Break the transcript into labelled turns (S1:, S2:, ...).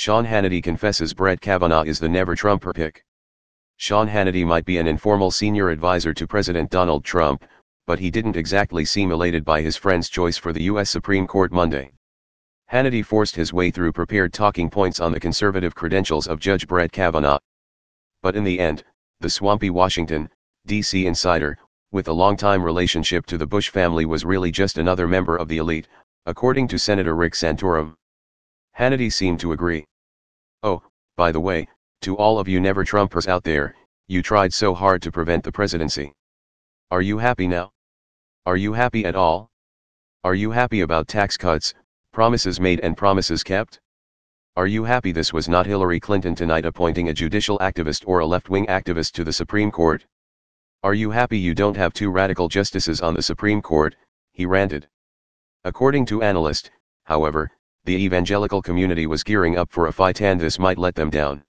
S1: Sean Hannity confesses Brett Kavanaugh is the never Trumper pick. Sean Hannity might be an informal senior advisor to President Donald Trump, but he didn't exactly seem elated by his friend's choice for the U.S. Supreme Court Monday. Hannity forced his way through prepared talking points on the conservative credentials of Judge Brett Kavanaugh. But in the end, the swampy Washington, D.C. insider, with a long-time relationship to the Bush family was really just another member of the elite, according to Senator Rick Santorum. Hannity seemed to agree. Oh, by the way, to all of you never Trumpers out there, you tried so hard to prevent the presidency. Are you happy now? Are you happy at all? Are you happy about tax cuts, promises made and promises kept? Are you happy this was not Hillary Clinton tonight appointing a judicial activist or a left-wing activist to the Supreme Court? Are you happy you don't have two radical justices on the Supreme Court, he ranted. According to analyst, however, the evangelical community was gearing up for a fight and this might let them down.